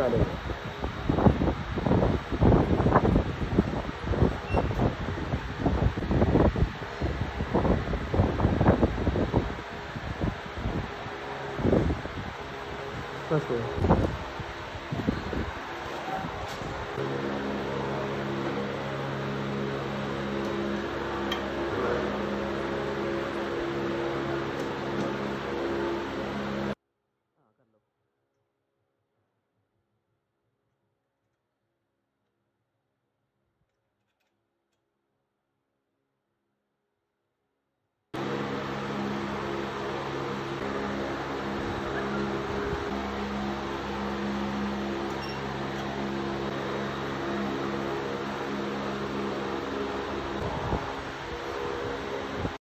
かる。That's good.